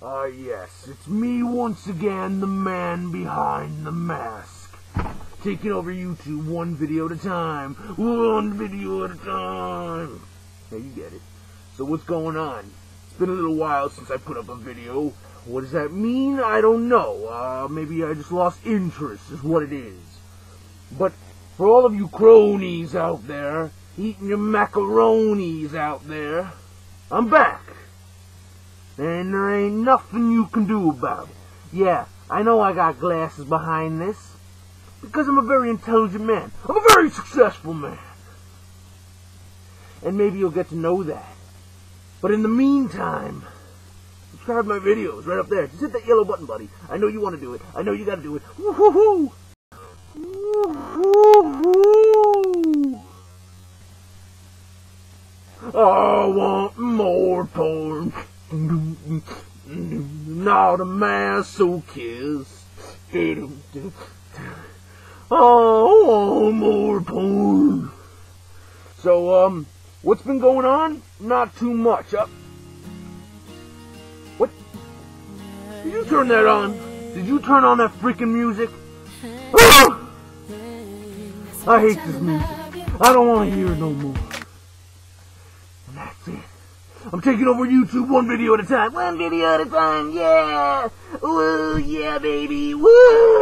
Ah, yes, it's me once again, the man behind the mask. Taking over YouTube one video at a time. One video at a time. Yeah, you get it. So what's going on? It's been a little while since I put up a video. What does that mean? I don't know. Uh, maybe I just lost interest is what it is. But for all of you cronies out there, eating your macaronis out there, I'm back. And there ain't nothing you can do about it. Yeah, I know I got glasses behind this. Because I'm a very intelligent man. I'm a very successful man. And maybe you'll get to know that. But in the meantime, subscribe to my videos right up there. Just hit that yellow button, buddy. I know you want to do it. I know you got to do it. Woo-hoo-hoo! Woo-hoo-hoo! I want more porn. Not a masochist. Oh, more porn. So, um, what's been going on? Not too much. Uh, what? Did you turn that on? Did you turn on that freaking music? I hate this music. I don't want to hear it no more. And that's it. I'm taking over YouTube one video at a time. One video at a time, yeah! Woo, yeah, baby! Woo!